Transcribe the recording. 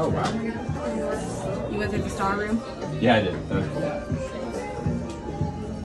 Oh wow. You went to the star room? Yeah, I did. That was cool.